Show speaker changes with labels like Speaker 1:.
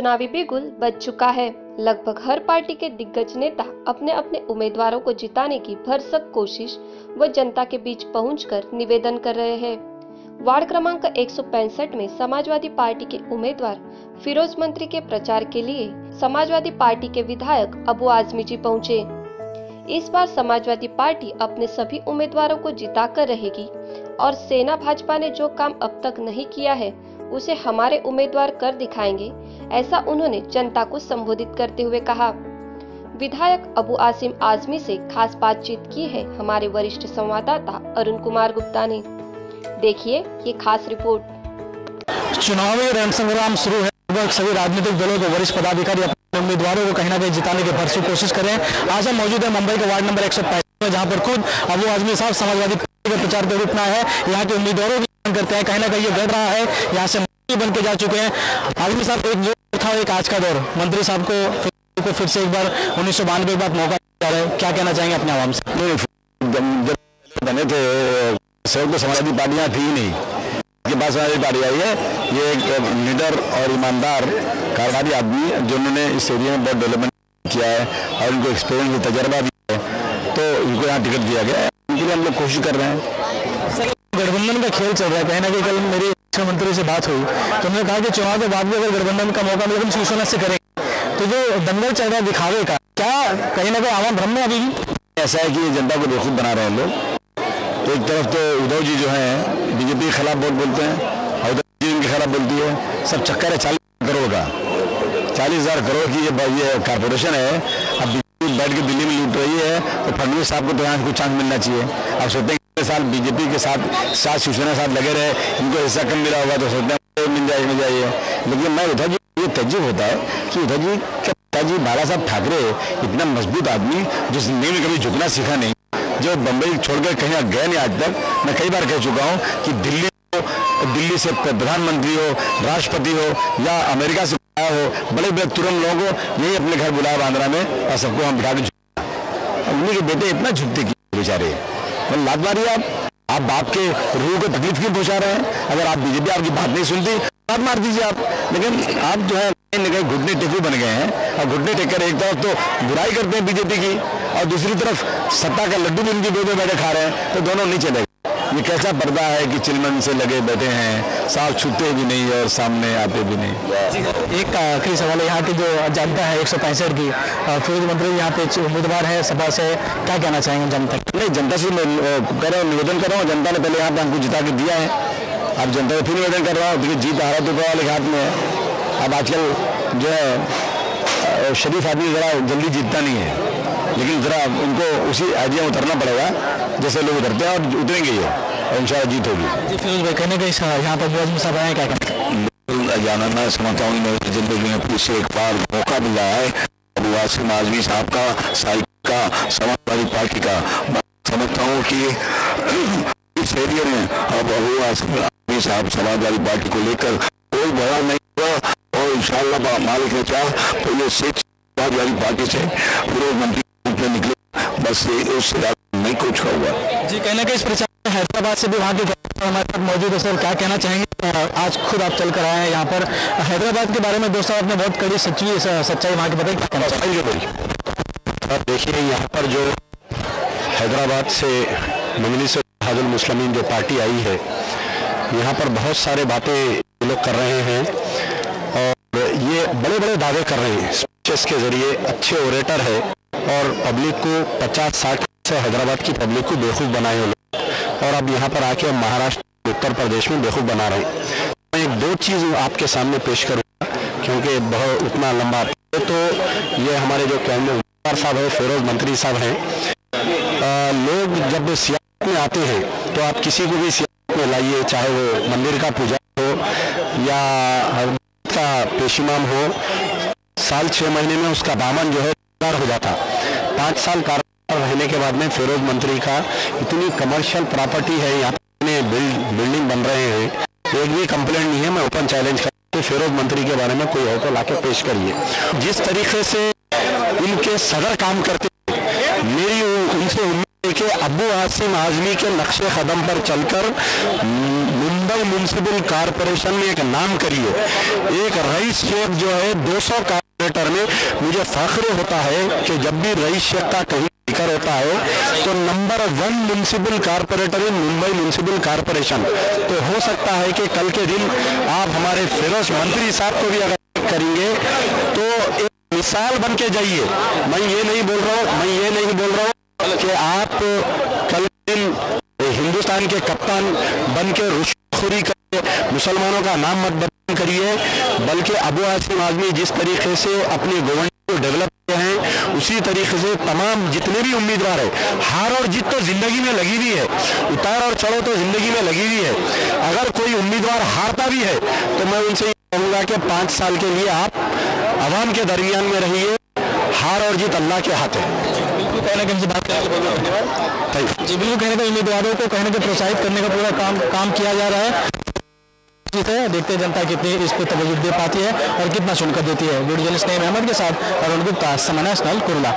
Speaker 1: चुनावी बिगुल बज चुका है। लगभग हर पार्टी के दिग्गज नेता अपने अपने उम्मीदवारों को जिताने की भरसक कोशिश व जनता के बीच पहुंचकर निवेदन कर रहे हैं। वार्ड क्रमांक एक सौ पैंसठ में समाजवादी पार्टी के उम्मीदवार फिरोज मंत्री के प्रचार के लिए समाजवादी पार्टी के विधायक अबू आजमी जी पहुँचे। इस बार समाजवादी पार्टी अपने सभी उम्मीदवारों को जिता कर रहेगी और सेना भाजपा ने जो काम अब तक नहीं किया है उसे हमारे उम्मीदवार कर दिखाएँगे, ऐसा उन्होंने जनता को संबोधित करते हुए कहा। विधायक अबू आसिम आजमी से खास बातचीत की है हमारे वरिष्ठ संवाददाता अरुण कुमार गुप्ता ने। देखिए ये खास रिपोर्ट।
Speaker 2: चुनावी रण संग्राम शुरू है सभी राजनीतिक दलों के वरिष्ठ पदाधिकारी अपने उम्मीदवारों को कहीं ना कहीं जिताने की भरसू कोशिश करें। आज हम मौजूद है मुंबई के वार्ड नंबर एक सौ में, जहाँ पर खुद अबू आजमी साहब समाजवादी पार्टी के प्रचार रूप में है। यहाँ के उम्मीदवारों करते हैं कहीं ना कहीं ये बढ़ रहा है यहाँ से मंत्री बन के जा चुके हैं। आदमी साहब एक जो था एक आज का दौर। मंत्री साहब को फिर, को फिर से एक बार उन्नीस सौ बानवे के बाद मौका दिया रहा है। क्या कहना चाहेंगे अपने आवाम से?
Speaker 3: बने थे सब तो समाजवादी पार्टियाँ थी नहीं। के पास समाजवादी पार्टी आई है ये एक लीडर और ईमानदार कारोबारी आदमी जिन्होंने इस एरिया में बहुत डेवलपमेंट किया है और इनको एक्सपीरियंस तजर्बा भी है। तो इनको यहाँ टिकट दिया गया है। उनके लिए हम लोग कोशिश कर रहे हैं।
Speaker 2: गठबंधन का खेल चल रहा है। कहीं ना कहीं कल मेरी शिक्षा मंत्री से बात हुई। तो उन्होंने कहा कि चुनाव के बाद भी अगर गठबंधन का मौका मिले तो शिवसेना से करेंगे। तो जो दंगल चल रहा है दिखावे का, क्या कहीं ना कहीं आवाम भ्रम में अभी
Speaker 3: ऐसा है कि जनता को बेवकूफ़ बना रहे हैं लोग। एक तरफ़ तो उद्धव जी जो है, बीजेपी के खिलाफ वोट बोलते हैं, और उद्धव जी उनके खिलाफ बोलती है, सब चक्कर है, चालीस करोड़ का। चालीस हज़ार करोड़ की ये ये कारपोरेशन है। अब बीजेपी बैठ के दिल्ली में लूट रही है तो फडनवीस साहब को तो यहाँ कुछ चांस मिलना चाहिए। आप सोचते हैं साल बीजेपी के साथ साथ शिवसेना साथ लगे रहे, इनको हिस्सा कम मिला होगा तो सोचते हैं मिल जाए, मिल जाइए लेकिन मैं उद्धव जी, ये तजुब होता है कि उद्धव जी के पिताजी बाला साहब ठाकरे, इतना मज़बूत आदमी जिस में कभी झुकना सीखा नहीं। जो बम्बई छोड़कर कहीं गए नहीं आज तक, मैं कई बार कह चुका हूँ कि दिल्ली हो, दिल्ली से प्रधानमंत्री हो, राष्ट्रपति हो, या अमेरिका से आया हो, बड़े बड़े तुरंत लोगों यही अपने घर बुलाया बांद्रा में और सबको हम बिठा के उन्हीं के बेटे इतना झुकते कि बेचारे? लात मारिए आप आप बाप के रूह को तकलीफ़ क्यों पहुँचा रहे हैं? अगर आप बीजेपी आपकी बात नहीं सुनती लाद मार दीजिए आप। लेकिन आप जो है घुटने टेकू बन गए हैं। और घुटने टेक कर एक तरफ़ तो बुराई करते हैं बीजेपी की, और दूसरी तरफ़ सत्ता का लड्डू भी उनकी दो बैठे खा रहे हैं। तो दोनों नहीं चलेगा। ये कैसा पर्दा है कि चिलमन से लगे बैठे हैं? साफ़ छूते भी नहीं और सामने आते भी नहीं।
Speaker 2: एक आखिरी सवाल है यहाँ की जो जनता है एक सौ पैंसठ की फिर मंत्री यहाँ पे उम्मीदवार है सभा से क्या कहना चाहेंगे जनता
Speaker 3: नहीं जनता से मैं कह रहा हूँ निवेदन कर रहा हूँ जनता ने पहले यहाँ पे हमको जिता के दिया है। अब जनता को फिर निवेदन कर रहा हूँ क्योंकि जीत हारा तो वाले हाथ में है। अब आजकल जो है शरीफ आदमी ज़रा जल्दी जीतता नहीं है। लेकिन ज़रा उनको उसी आइडिया में उतरना पड़ेगा जैसे लोग उतरते हैं और उतरेंगे ये और इंशाल्लाह जीत होगी।
Speaker 2: फिरोज भाई कहने का यहाँ पर फिरोज साहब आए क्या कहते
Speaker 3: जाना मैं समझता हूँ मेरी ज़िंदगी में फिर से एक बार मौका मिला है। अबू वासिम आजमी साहब का साइक का समाजवादी पार्टी का। मैं समझता हूँ कि इस एरिया में अब अबू वासिम आजमी साहब समाजवादी पार्टी को लेकर कोई बड़ा नहीं हुआ और इंशाल्लाह मालिक ने चाह तो ये सीट समाजवादी पार्टी से पूर्व मंत्री निकले। बस उससे नहीं कुछ हुआ
Speaker 2: जी कहने का इस प्रचार हैदराबाद से भी वहाँ के हमारे साथ मौजूद है सर। क्या कहना चाहेंगे? आज खुद आप चल कर आए हैं यहाँ पर? हैदराबाद के बारे में दोस्तों आपने बहुत कड़ी सच्ची सच्चाई वहाँ की बताई क्या कहना
Speaker 3: भाई आप देखिए यहाँ पर जो हैदराबाद से मजलिस हाजुल मुस्लिमीन जो पार्टी आई है यहाँ पर बहुत सारे बातें लोग कर रहे हैं और ये बड़े बड़े दावे कर रहे हैं। स्पीचेस के ज़रिए अच्छे ओरेटर है और पब्लिक को 50-60 से हैदराबाद की पब्लिक को बेवकूफ़ बनाए लोग। और अब यहाँ पर आके महाराष्ट्र, उत्तर प्रदेश में बेवकूफ़ बना रहे हैं। मैं एक दो चीज़ आपके सामने पेश करूँगा, क्योंकि बहुत उतना लंबा। तो ये हमारे जो कैबिनेट साहब है, फिरोज मंत्री साहब हैं लोग जब सियासत में आते हैं तो आप किसी को भी सियासत में लाइए, चाहे वो मंदिर का पूजा हो, या का पेशीमाम हो, साल छः महीने में उसका दामन जो है हो जाता। पाँच साल कार्य रहने के बाद में फिरोज मंत्री का इतनी कमर्शियल प्रॉपर्टी है यहाँ पे बिल्ड, बिल्डिंग बन रहे हैं। एक भी कंप्लेंट नहीं है मैं ओपन चैलेंज कर फिरोज मंत्री के बारे में कोई हो तो लाके पेश करिए। जिस तरीके से उनके सदर काम करते मेरी उनसे उम्मीद है
Speaker 4: कि अबू आसिम आजमी के नक्शे कदम पर चलकर मुंबई म्यूनसिपल कारपोरेशन में एक नाम करिए। एक रईस शेख जो है 200 कारपोरेटर में मुझे फख्र होता है कि जब भी रईस शेख का कहीं ज़िक्र होता है तो number one municipal corporator in Mumbai municipal corporation तो हो सकता है कि कल के दिन आप हमारे फिरोज मंत्री साहब को भी अगर करेंगे तो एक मिसाल बन के जाइए। मैं ये नहीं बोल रहा हूँ, मैं ये नहीं बोल रहा हूँ कि आप कल दिन हिंदुस्तान के कप्तान बन के रुशखोरी करिए मुसलमानों का नाम मत बदनाम करिए, बल्कि अबू आसिम आजमी जिस तरीके से अपनी गवर्नमेंट को डेवलप किए हैं उसी तरीके से तमाम जितने भी उम्मीदवार है हार और जीत तो ज़िंदगी में लगी हुई है उतार और चढ़ो तो ज़िंदगी में लगी हुई है। अगर कोई उम्मीदवार हारता भी है तो मैं उनसे कहूँगा कि पाँच साल के लिए आप आवाम के दरमियान में रहिए हार और जीत अल्लाह के हाथ है।
Speaker 2: कहने के हमसे बात जी बिल्कुल कहने का उम्मीदवारों को कहने के प्रोत्साहित करने का पूरा काम काम किया जा रहा है। जीत है। देखते हैं जनता कितनी इस पर तवज्जो दे पाती है और कितना सुनकर देती है। वीडियो जर्नलिस्ट नेम अहमद के साथ अरुण गुप्ता, समय नेशनल कुरला